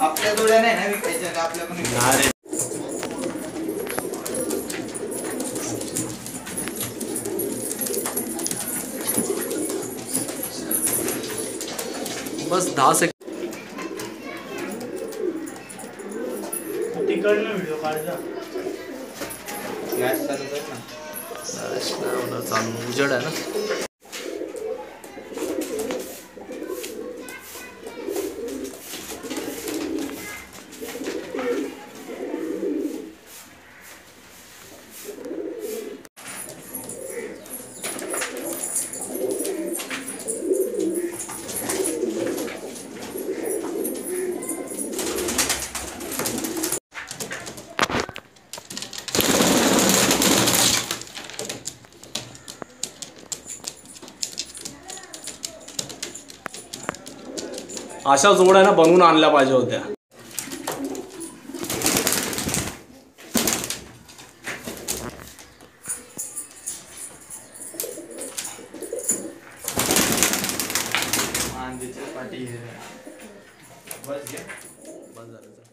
आपल्या जोड्या नाही ना विकायच्या का आपल्या पण विकायच्या? बस दहा सेकंड तिकडनं व्हिडिओ काढजा गॅस चालू कर ना. नाही होणार चालू उजेड आहे ना. अशा जोड्या ना बनवून आणल्या पाहिजे होत्या. बस झालं